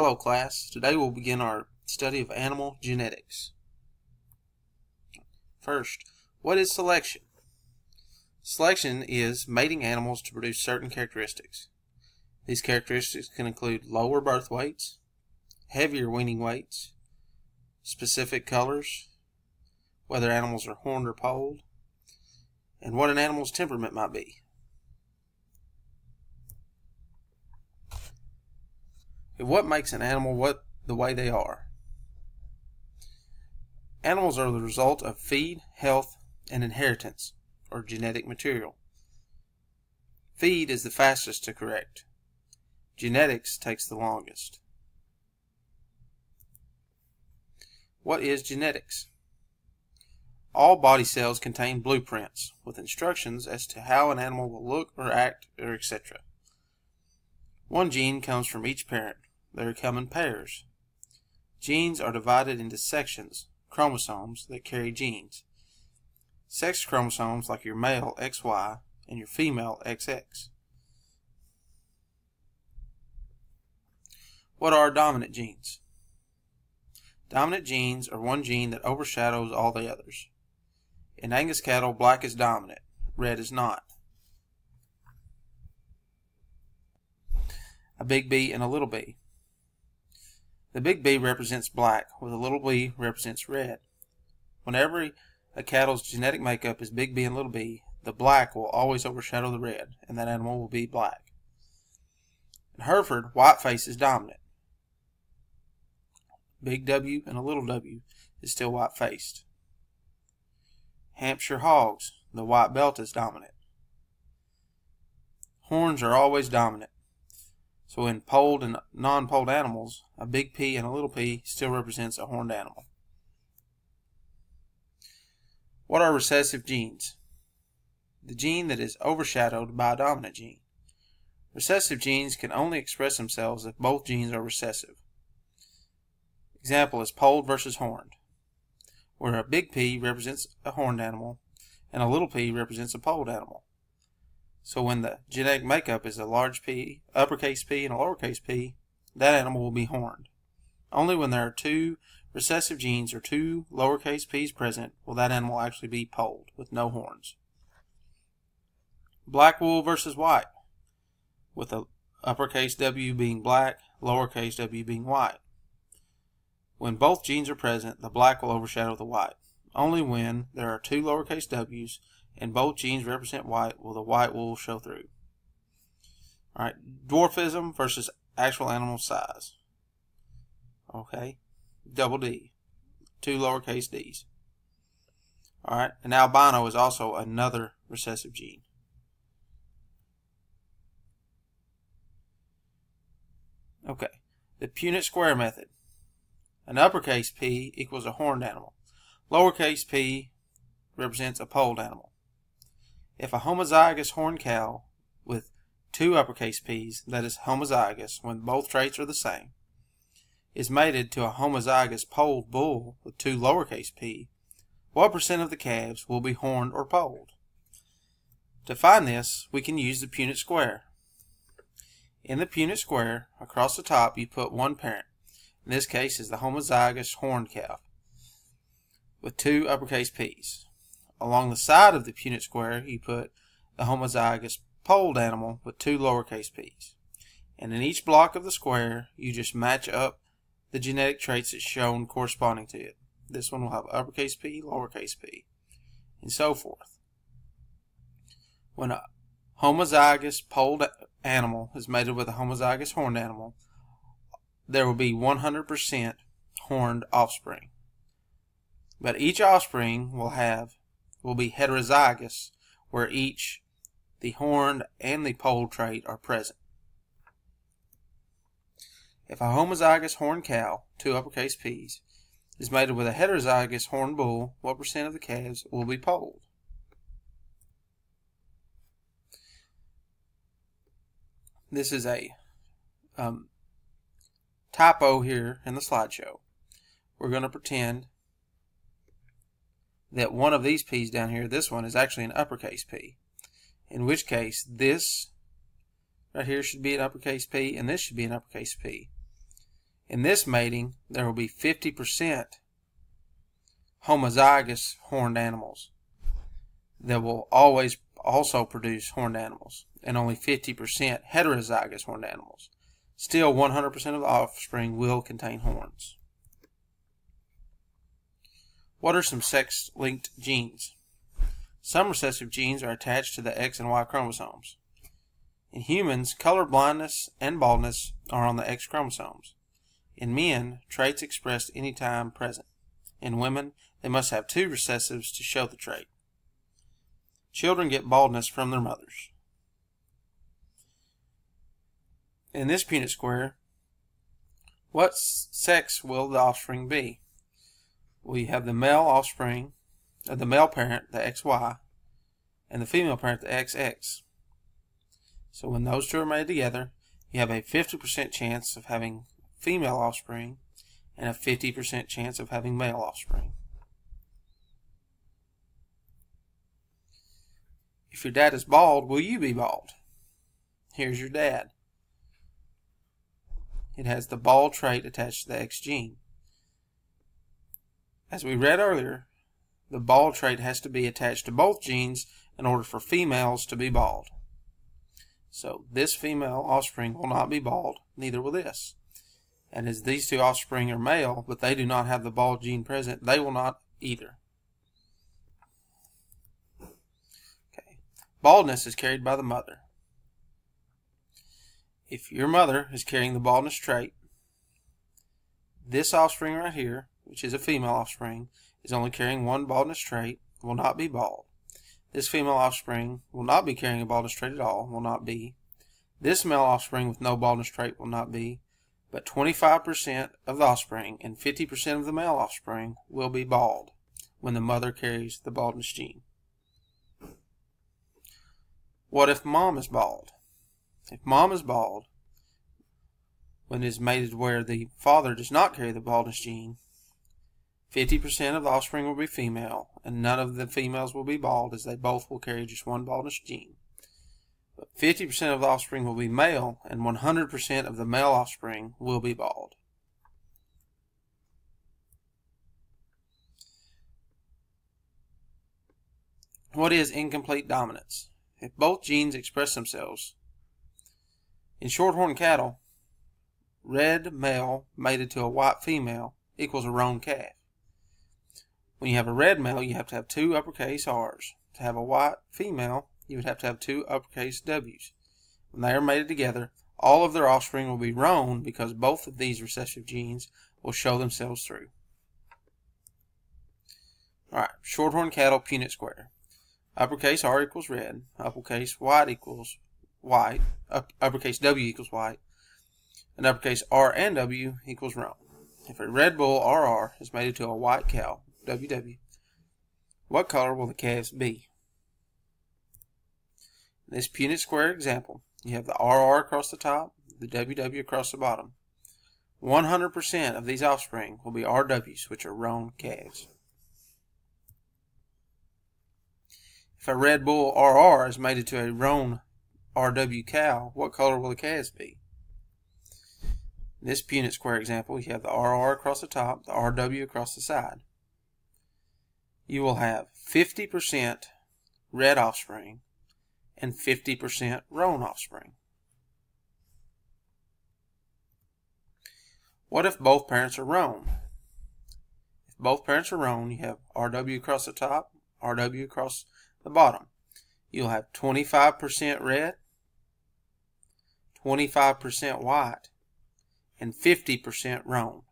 Hello class. Today we'll begin our study of animal genetics. First, what is selection? Selection is mating animals to produce certain characteristics. These characteristics can include lower birth weights, heavier weaning weights, specific colors, whether animals are horned or polled, and what an animal's temperament might be. What makes an animal what the way they are? Animals are the result of feed, health, and inheritance, or genetic material. Feed is the fastest to correct. Genetics takes the longest. What is genetics? All body cells contain blueprints with instructions as to how an animal will look or act or etc. One gene comes from each parent. They come in pairs. Genes are divided into sections, chromosomes, that carry genes. Sex chromosomes like your male XY and your female XX. What are dominant genes? Dominant genes are one gene that overshadows all the others. In Angus cattle, black is dominant, red is not. A big B and a little b. The big B represents black, where the little b represents red. Whenever a cattle's genetic makeup is big B and little b, the black will always overshadow the red, and that animal will be black. In Hereford, white face is dominant. Big W and a little w is still white faced. Hampshire hogs, the white belt is dominant. Horns are always dominant. So in polled and non-polled animals, a big P and a little p still represents a horned animal. What are recessive genes? The gene that is overshadowed by a dominant gene. Recessive genes can only express themselves if both genes are recessive. Example is polled versus horned where a big P represents a horned animal and a little p represents a polled animal. So when the genetic makeup is a large P, uppercase P, and a lowercase p, that animal will be horned. Only when there are two recessive genes or two lowercase p's present will that animal actually be polled with no horns. Black wool versus white, with a uppercase W being black, lowercase w being white. When both genes are present, the black will overshadow the white. Only when there are two lowercase w's and both genes represent white will the white wool show through. Alright, dwarfism versus actual animal size. Okay, double D, two lowercase d's. Alright, and albino is also another recessive gene. Okay, the Punnett square method. An uppercase P equals a horned animal. Lowercase p represents a polled animal. If a homozygous horned cow with two uppercase p's, that is homozygous when both traits are the same, is mated to a homozygous polled bull with two lowercase p, what percent of the calves will be horned or polled? To find this, we can use the Punnett square. In the Punnett square, across the top you put one parent in this case is the homozygous horned calf, with two uppercase P's. Along the side of the Punnett square, you put the homozygous polled animal with two lowercase p's. And in each block of the square, you just match up the genetic traits that's shown corresponding to it. This one will have uppercase P, lowercase p, and so forth. When a homozygous polled animal is mated with a homozygous horned animal, there will be 100% horned offspring. But each offspring will have will be heterozygous where each the horned and the polled trait are present. If a homozygous horned cow, two uppercase P's, is mated with a heterozygous horned bull, what percent of the calves will be polled? This is a um, typo here in the slideshow. We're going to pretend that one of these P's down here, this one, is actually an uppercase P. In which case, this right here should be an uppercase P, and this should be an uppercase P. In this mating, there will be 50% homozygous horned animals that will always also produce horned animals, and only 50% heterozygous horned animals. Still, 100% of the offspring will contain horns. What are some sex-linked genes? Some recessive genes are attached to the X and Y chromosomes. In humans, color blindness and baldness are on the X chromosomes. In men, traits expressed anytime present. In women, they must have two recessives to show the trait. Children get baldness from their mothers. In this Punnett square, what sex will the offspring be? We have the male offspring, uh, the male parent, the XY, and the female parent, the XX. So when those two are made together, you have a 50% chance of having female offspring and a 50% chance of having male offspring. If your dad is bald, will you be bald? Here's your dad. It has the bald trait attached to the X gene. As we read earlier, the bald trait has to be attached to both genes in order for females to be bald. So this female offspring will not be bald, neither will this. And as these two offspring are male, but they do not have the bald gene present, they will not either. Okay. Baldness is carried by the mother. If your mother is carrying the baldness trait, this offspring right here, which is a female offspring, is only carrying one baldness trait, will not be bald. This female offspring will not be carrying a baldness trait at all, will not be. This male offspring with no baldness trait will not be. But 25% of the offspring and 50% of the male offspring will be bald when the mother carries the baldness gene. What if mom is bald? If mom is bald, when it is mated where the father does not carry the baldness gene, 50% of the offspring will be female, and none of the females will be bald as they both will carry just one baldness gene. But 50% of the offspring will be male, and 100% of the male offspring will be bald. What is incomplete dominance? If both genes express themselves. In shorthorn cattle, red male mated to a white female equals a roan calf. When you have a red male, you have to have two uppercase R's. To have a white female, you would have to have two uppercase W's. When they are mated together, all of their offspring will be roan because both of these recessive genes will show themselves through. Alright, shorthorn cattle Punnett square. Uppercase R equals red, uppercase white equals white, up, uppercase W equals white, and uppercase R and W equals roan. If a red bull RR is mated to a white cow, WW. What color will the calves be? In this Punnett square example, you have the RR across the top, the WW across the bottom. 100% of these offspring will be RWs, which are roan calves. If a Red Bull RR is mated to a roan RW cow, what color will the calves be? In this Punnett square example, you have the RR across the top, the RW across the side you will have 50% red offspring and 50% roan offspring. What if both parents are roan? If both parents are roan, you have RW across the top, RW across the bottom. You'll have 25% red, 25% white, and 50% roan.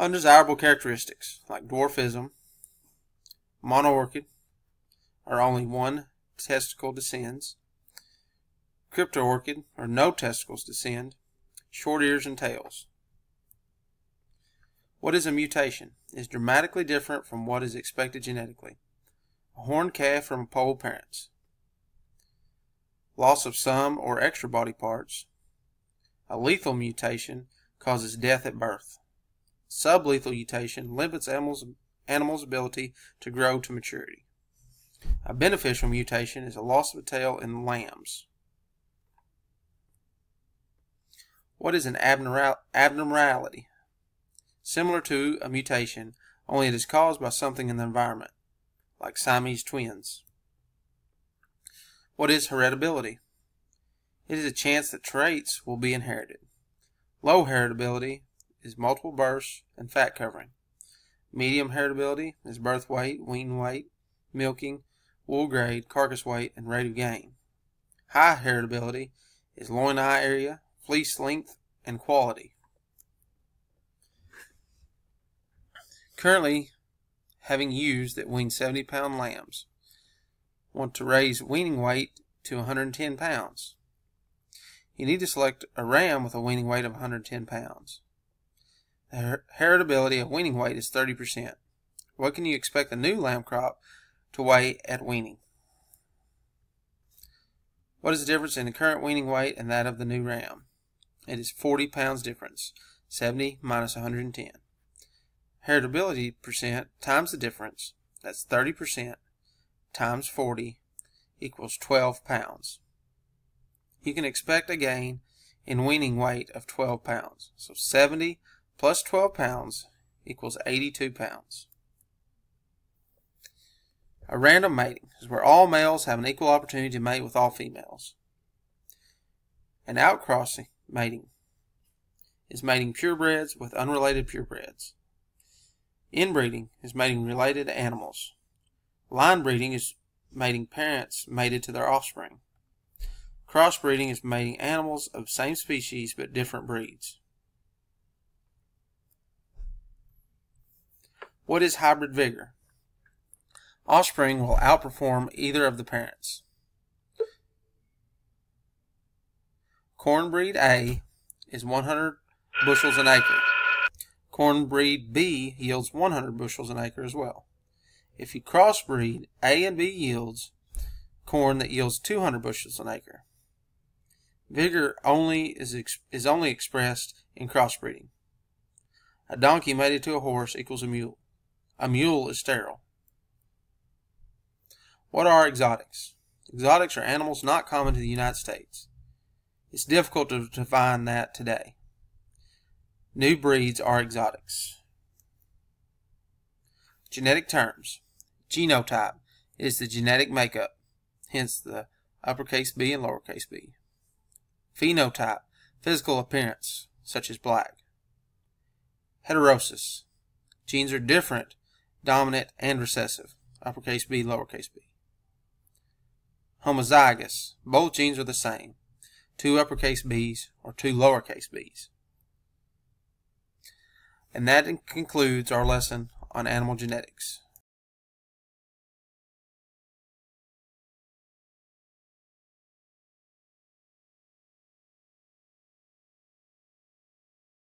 Undesirable characteristics like dwarfism, monorchid, or only one testicle descends, cryptorchid, or no testicles descend, short ears and tails. What is a mutation? Is dramatically different from what is expected genetically. A horned calf from pole parents. Loss of some or extra body parts. A lethal mutation causes death at birth. Sublethal mutation limits animals, animals' ability to grow to maturity. A beneficial mutation is a loss of a tail in lambs. What is an abnormality? Similar to a mutation, only it is caused by something in the environment, like Siamese twins. What is heritability? It is a chance that traits will be inherited. Low heritability is multiple births and fat covering. Medium heritability is birth weight, wean weight, milking, wool grade, carcass weight, and rate of gain. High heritability is loin eye area, fleece length, and quality. Currently, having ewes that wean 70 pound lambs, want to raise weaning weight to 110 pounds. You need to select a ram with a weaning weight of 110 pounds. The heritability of weaning weight is 30%. What can you expect a new lamb crop to weigh at weaning? What is the difference in the current weaning weight and that of the new ram? It is 40 pounds difference, 70 minus 110. Heritability percent times the difference, that's 30%, times 40 equals 12 pounds. You can expect a gain in weaning weight of 12 pounds. So 70 plus 12 pounds equals 82 pounds. A random mating is where all males have an equal opportunity to mate with all females. An outcrossing mating is mating purebreds with unrelated purebreds. Inbreeding is mating related animals. Line breeding is mating parents mated to their offspring. Crossbreeding is mating animals of same species but different breeds. What is hybrid vigor? Offspring will outperform either of the parents. Corn breed A is 100 bushels an acre. Corn breed B yields 100 bushels an acre as well. If you crossbreed, A and B yields corn that yields 200 bushels an acre. Vigor only is, is only expressed in crossbreeding. A donkey mated to a horse equals a mule. A mule is sterile. What are exotics? Exotics are animals not common to the United States. It's difficult to define that today. New breeds are exotics. Genetic terms. Genotype is the genetic makeup, hence the uppercase B and lowercase b. Phenotype, physical appearance, such as black. Heterosis, genes are different, dominant, and recessive, uppercase B, lowercase b. Homozygous, both genes are the same, two uppercase b's or two lowercase b's. And that concludes our lesson on animal genetics.